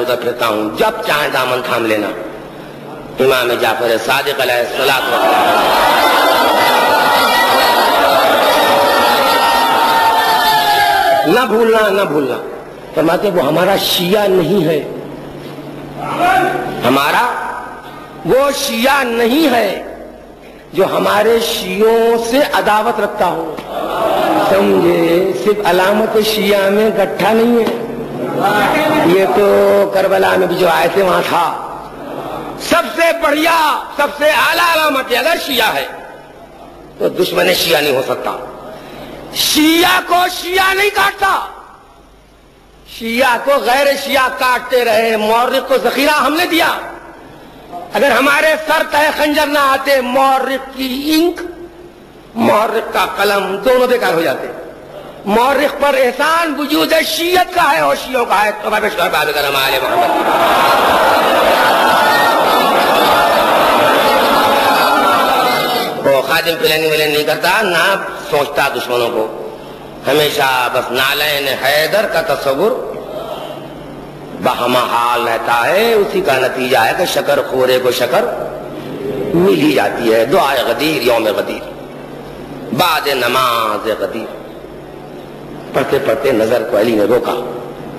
उधर फिरता हूँ। जब चाहे दामन थाम लेना। इमाम जाफ़र सला सलात न भूलना न भूलना। फरमाते वो हमारा शिया नहीं है। हमारा, वो शिया नहीं है जो हमारे शियों से अदावत रखता हो। समझे, सिर्फ़ अलामत शिया में गट्ठा नहीं है। ये तो करबला में भी जो आए थे, वहाँ था। सबसे बढ़िया, सबसे आला अलामत अगर शिया है तो दुश्मन शिया नहीं हो सकता। शिया को शिया नहीं काटता। शिया को गैर शिया काटते रहे मौर्य को जखीरा हमने दिया। अगर हमारे सर तय खंजर ना आते मौर्य की इंक मौर्य का कलम दोनों बेकार हो जाते। मौरख पर एहसान वजूद है, शीयत का है और शियों का है। तो मैं पेश करता करम आल मोहम्मद। खादिम प्लानिंग विलन नहीं करता, ना सोचता दुश्मनों को। हमेशा बस नालैन हैदर का तस्वुर बहमा हाल रहता है। उसी का नतीजा है कि शकर खोरे को शकर मिली जाती है। दुआ गदीर योम गदीर बाद नमाज़ गदीर पढ़ते पढ़ते नज़र को अली ने रोका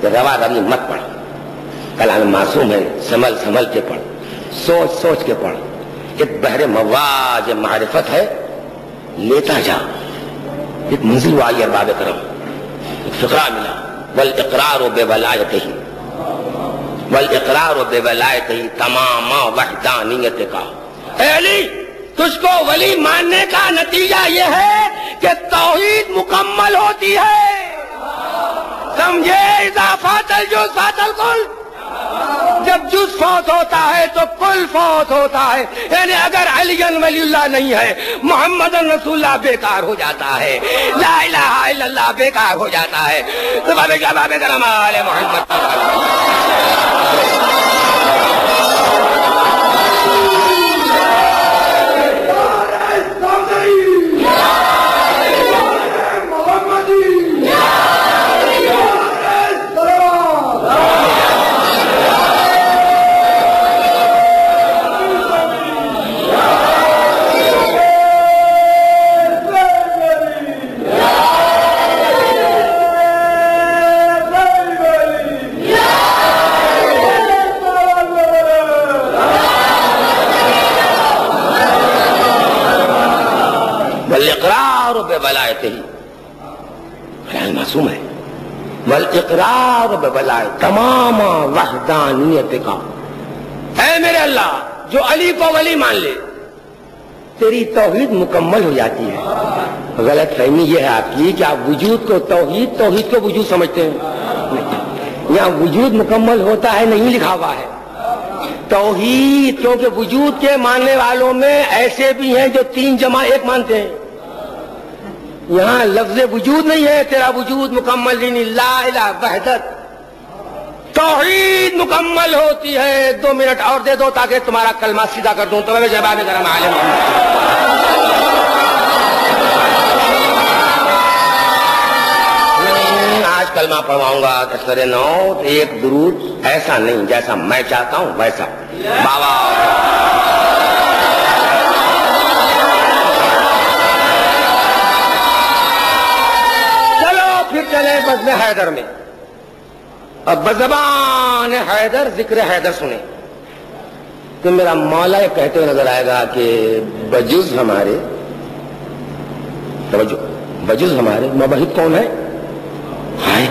तो रवा रवी मत पढ़। कलाम मासूम है, संभल संभल के पढ़, सोच सोच के पढ़। एक बहरे मवाज मारिफत है, लेता जा। एक मंजिल वाली अरबाब करम। एक फिक्रा मिला बल इकरार व बेबलाय कही बल इकरार व बेबलाय कही तमाम वहदानियत का। एली तुझको वली मानने का नतीजा यह है कि तोहीद मुकम्मल होती है। समझे इजाफा तल जूस फातल कुल। जब जूस फौत होता है तो कुल फौत होता है। यानी अगर अलीगन वलील्ला नहीं है, मोहम्मद रसूल्ला बेकार हो जाता है। ला बेकार हो जाता है। तो बाबे क्या बाबे मोहम्मद इकरार बबलाए तमाम वहदानियत का। है मेरे अल्लाह, जो अली को वली मान ले, तेरी तोहहीद मुकम्मल हो जाती है। गलत फहमी यह है आपकी कि आप वजूद को तोहहीद तोहहीद को वजूद समझते हैं। यहाँ वजूद मुकम्मल होता है, नहीं लिखा हुआ है। तोहहीद क्योंकि वजूद के मानने वालों में ऐसे भी हैं जो तीन जमा एक मानते हैं। यहाँ लफ्ज वजूद नहीं है, तेरा वजूद मुकम्मल वहदत तोहीद मुकम्मल होती है, दो मिनट और दे दो ताकि तुम्हारा कलमा सीधा कर दू दूँ तुम्हें जबान करम आलम आज कलमा पढ़वाऊँगा, कसर नौ एक दुरूद, ऐसा नहीं, जैसा मैं चाहता हूँ, वैसा। बाबा। नज्म हैदर में। अब बजबान हैदर, ज़िक्र हैदर सुने। तो मेरा मौला कहते हुए नज़र आएगा कि बजुज हमारे तो बजुज हमारे, मबहिद कौन है? हाय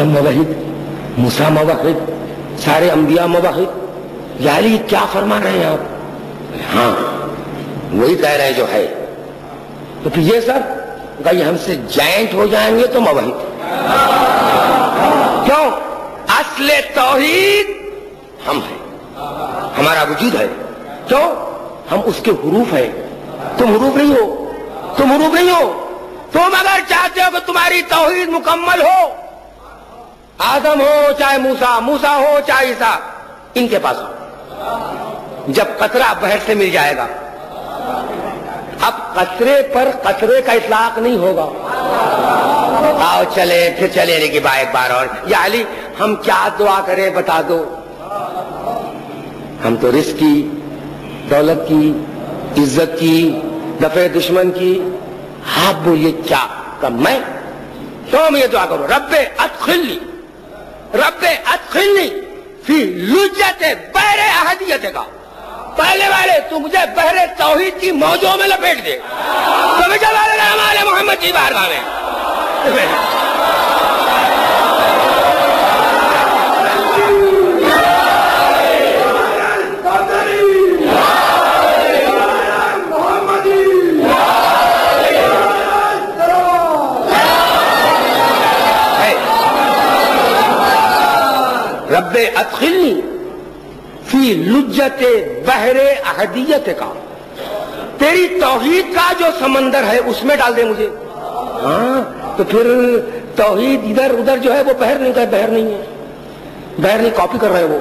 मबहिद, मूसा मबहिद, सारे अम्बिया मबहिद। ये क्या फरमा रहे हैं आप? हाँ वही कह रहे हैं जो है। तो फिर ये सब भाई हमसे जैंट हो जाएँगे तो अवहित क्यों? असले तोहिद हम हैं। हमारा वजूद है। क्यों? हम उसके हरूफ हैं। तुम हरूफ नहीं हो। तुम हरूफ नहीं हो। तुम अगर चाहते हो कि तुम्हारी तोहीद मुकम्मल हो आदम हो चाहे मूसा मूसा हो चाहे ईसा, इनके पास हो जब कतरा बहर से मिल जाएगा अब कचरे पर कचरे का इतलाक नहीं होगा। आओ चले, फिर चले रहेगी बाय एक बार और। या अली, हम क्या दुआ करें बता दो। हम तो रिस्क की, दौलत की, इज़्ज़त की, दफे दुश्मन की। हाथ बोलिए क्या कब मैं तो मैं ये दुआ करो, रब्बे अतखिल्ली रब्बे अतखिल्ली फिर लुजत बैर अहदियत का पहले वाले तू मुझे बहरे तौहीद की मौजों में लपेट दे। तो मुझे हमारे मोहम्मद की बारगाह में रब्बे अतखिलनी फ़ी लुज्जत, बहरे, अहदियत का। तेरी तौहीद का जो समंदर है, उसमें डाल दे मुझे। हाँ तो फिर तौहीद इधर उधर जो है, वो बहर नहीं है बहर नहीं है। बहर नहीं, कॉपी कर रहे वो।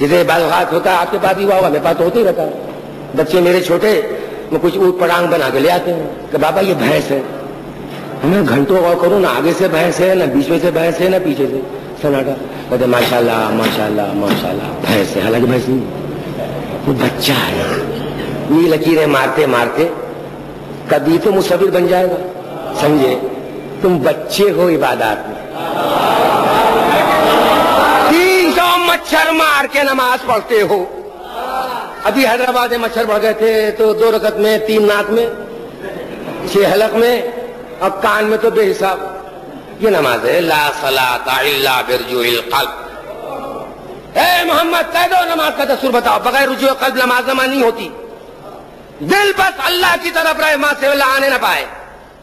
जैसे बात होता है, आपके पास भी हुआ मेरे पास तो होते ही रहता है। बच्चे मेरे छोटे वो कुछ ऊट पटांग बना के ले आते हैं। कि बाबा, ये भैंस है। मैं घंटों गौर करूँ, ना आगे से भैंस है, ना बीच में से भैंस है, ना पीछे से। सन्नाटा कहते माशाल्लाह माशाल्लाह माशाल्लाह। भैंस है हालाँकि भैंस नहीं, वो बच्चा है। ये लकीरें मारते मारते, कभी तो मुसविर बन जाएगा। समझे? तुम बच्चे हो इबादत में। तीन सौ मच्छर मार के नमाज़ पढ़ते हो। अभी हैदराबाद में मच्छर बढ़ गए थे तो दो रकत में, तीन नाक में, छह हलक में, अब कान में तो बेहिसाब। ये नमाज़ है, ला सलाता कल्ब। मोहम्मद, कह दो नमाज़ का दस्तूर बताओ, बगैर रुजु कल्ब नमाज़ नमा नहीं होती। दिल बस अल्लाह की तरफ़ रहे, माँ से आने ना पाए।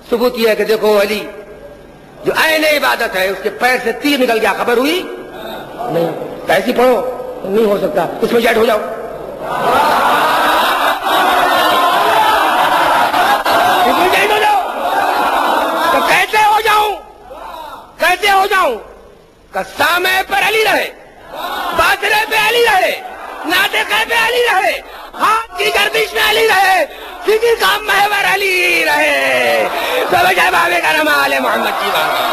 सबूत यह है कि देखो अली जो आयन इबादत है, उसके पैर से तीर निकल गया, खबर हुई? नहीं कैसी पढ़ो, नहीं हो सकता, उसमें जैट हो जाओ इसमें जैट हो जाओ तो कैसे हो जाऊँ कैसे हो जाऊँ कस्तामे पर अली रहे। बाजरे पे अली रहे। नाते पे अली रहे। हाथ की गर्दिश में अली रहे। फ़िक्र का महवर अली रहे। सब बाबे का नाम आले मोहम्मद की बात।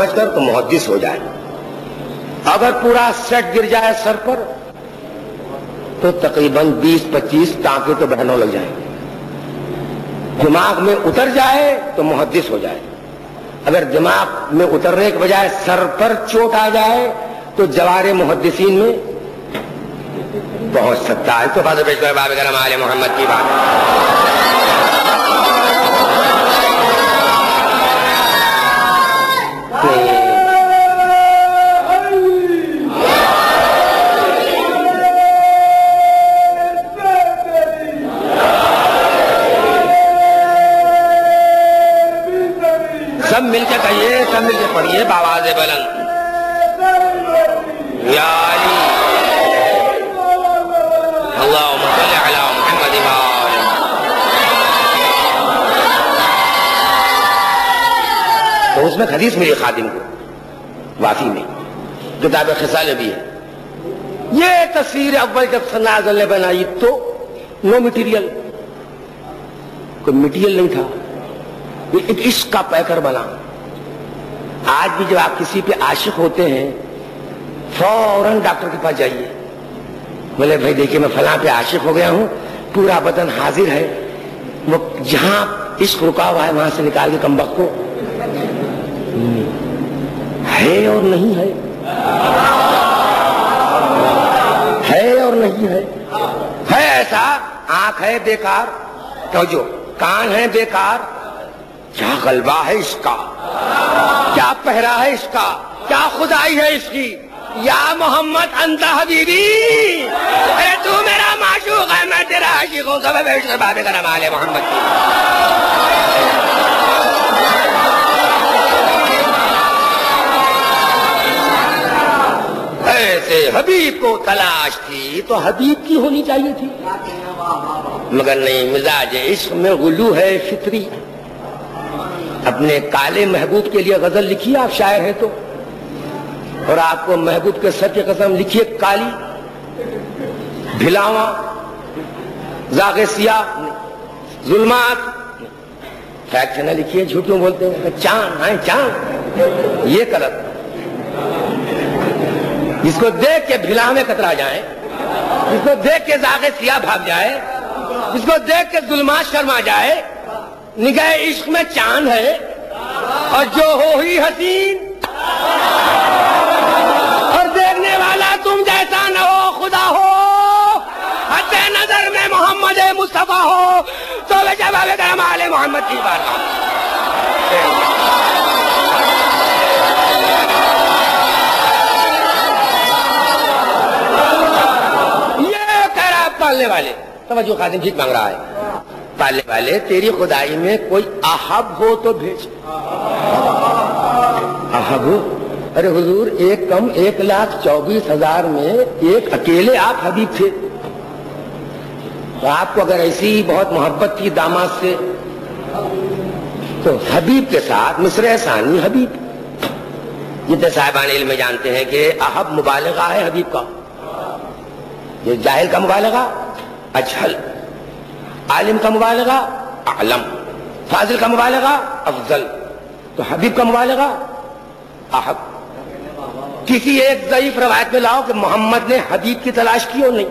बचकर तो मुहदस हो जाए। अगर पूरा सेट गिर जाए सर पर तो तकरीबन 20-25 टांके तो बहनों लग जाएँगे। दिमाग में उतर जाए तो मुहदस हो जाए। अगर दिमाग में उतरने के बजाय सर पर चोट आ जाए तो जवारे मुहदसिन में पहुँच सकता है। तो फादर पेशवर बाब मोहम्मद की बात। सब मिलकर कहिए, सब मिलकर पढ़िए बाबाज बुलंद। आले तो उसमें हदीस मिली खादिम को वाफी में, किताब खिसाल भी है। ये तस्वीर अव्वल जब सन्नाजल ने बनाई तो नो मटेरियल, कोई मटेरियल नहीं था। एक इश्क का पैकर बना। आज भी जब आप किसी पे आशिक होते हैं, फ़ौरन डॉक्टर के पास जाइए। बोले, भाई देखिए, मैं फला पे आशिक हो गया हूँ, पूरा बदन हाजिर है। वो जहाँ इश्क रुका हुआ है, वहाँ से निकाल के कम को। है और नहीं है। है और नहीं है। है ऐसा, आँख है बेकार तो जो? कान है बेकार क्या गलबा है इसका? क्या पहरा है इसका? क्या खुदाई है इसकी? या मोहम्मद अंता हबीबी? अरे तू मेरा माशूक है, मैं तेरा आशिक हूँ कब बैठ कर बाबे का नाम आले मोहम्मद की। ऐसे हबीब को तलाश थी तो हबीब की होनी चाहिए थी। मगर नहीं, मिजाज इश्क में गुलू है फित्री। अपने काले महबूब के लिए गज़ल लिखी आप शायर है तो। और आपको महबूब के सत्य कसम लिखिए, काली। भिलावा, जागे सिया, जुलमात। फैक्ट ना, लिखिए, झूठ क्यों बोलते हैं। चाँद, है, चाँद। ये गलत। जिसको देख के भिला में कतरा जाए। जिसको देख के जागे सिया भाग जाए। जिसको देख के जुलमा शर्मा जाए। निगाह इश्क में चाँद है और जो हो ही हसीन। और देखने वाला तुम जैसा न हो, खुदा हो। हद नज़र में मोहम्मद मुस्तफ़ा हो। तो वे जवाब करम मोहम्मद की बात ये कह रहा है पालने वाले। तवज्जो खादिम ठीक मांग रहा है। पालने वाले, तेरी खुदाई में कोई आहब हो तो भेज। आहब हो अरे हुजूर, एक कम एक लाख चौबीस हज़ार में एक अकेले आप हबीब थे। तो आपको अगर ऐसी बहुत मोहब्बत थी दामाद से तो हबीब के साथ मिसर सानी हबीब। जितने साहिबान इल्म में जानते हैं कि अहब मुबालगा है हबीब का। ये जाहिल का मुबालगा? अजहल। आलिम का मुबालगा आलम। फाजिल का मुबालगा अफजल। तो हबीब का मुबालगा अहब। किसी एक जयीफ रवायत में लाओ कि मोहम्मद ने हबीब की तलाश की और नहीं।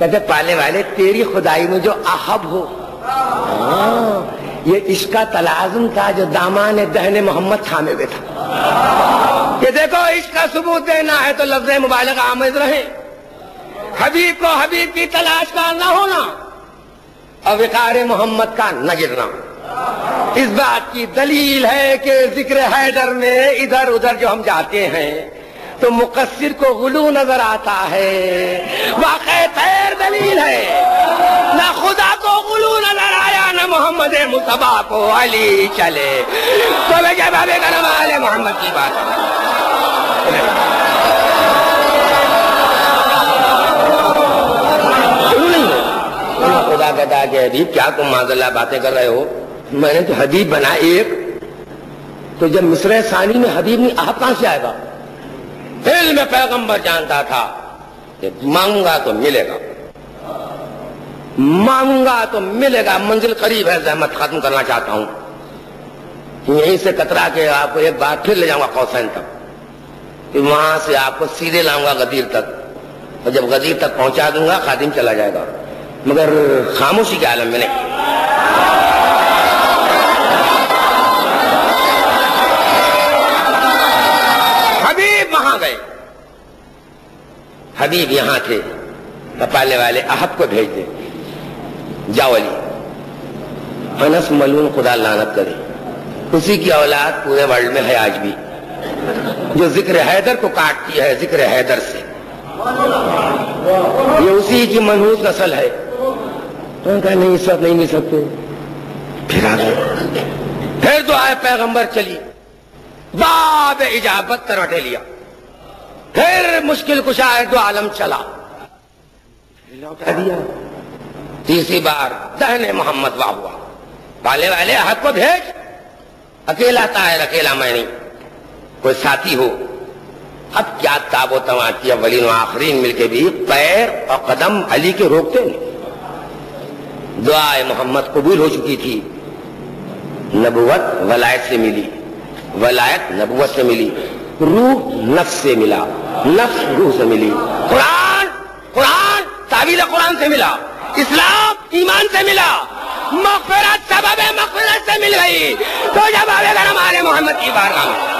कहते पाले वाले तेरी खुदाई में जो अहब हो। हाँ, ये इसका तलाजम था जो दामान दहने मोहम्मद थामे हुए था। कि देखो इसका सबूत देना है तो लफ्ज मुबालक आमद रहे। हबीब को हबीब की तलाश का न होना। और विकार मोहम्मद का न गिरना इस बात की दलील है कि ज़िक्र हैदर में इधर उधर जो हम जाते हैं तो मुकसर को गुलू नज़र आता है। वाक़ तैर दलील है। ना खुदा को गुलू नज़र आया, ना मोहम्मद मुतबा को अली चले। तो वे क्या बाबे का मोहम्मद की बात। खुदा कहता है। कि हबीब क्या तुम माजल्ला बातें कर रहे हो? मैंने तो हबीब बना एक। तो जब मिसर सानी में हबीब नहीं, आप कहाँ से आएगा दिल में पैगंबर जानता था कि मांगूँगा तो मिलेगा। मांगूँगा तो मिलेगा। मंजिल करीब है, जहमत खत्म करना चाहता हूँ। यहीं से कतरा के आपको एक बार फिर ले जाऊँगा कौसैन तक फिर वहाँ से आपको सीधे लाऊँगा गदीर तक। और जब गदीर तक पहुँचा दूँगा, खादिम चला जाएगा। मगर खामोशी के आलम में नहीं। हबीब वहाँ गए। हबीब यहाँ थे। कपाले वाले अहब को भेज दे। जाओ अली। अनस मलून खुदा लानत करे। उसी की औलाद पूरे वर्ल्ड में है आज भी। जो ज़िक्र हैदर को काटती है, ज़िक्र हैदर से। ये उसी की मनहूस नस्ल है। तो कहा नहीं इस वक्त नहीं मिल सकते। फिर आ गए। फिर तो आए पैगंबर चली बाब इजाबत तरवटे लिया। फिर मुश्किल कुशा है तो आलम चला। लौटा दिया। तीसरी बार दहने मोहम्मद वाह हुआ। वाले वाले हाथ को भेज। अकेला तायर अकेला मैं नहीं कोई साथी हो। अब क्या ताबो तमाती वलीन आखरीन मिलके भी पैर और कदम अली के रोकते नहीं दुआए मोहम्मद कबूल हो चुकी थी। नबुवत वलायत से मिली। वलायत नबुवत से मिली। रूह नफ्स से मिला। नफ्स रूह से मिली। कुरान कुरान तावील कुरान से मिला। इस्लाम ईमान से मिला। मगफिरत सबब मगफिरत से मिल गई। तो जब आवेगा हमारे मोहम्मद की बारगाह में।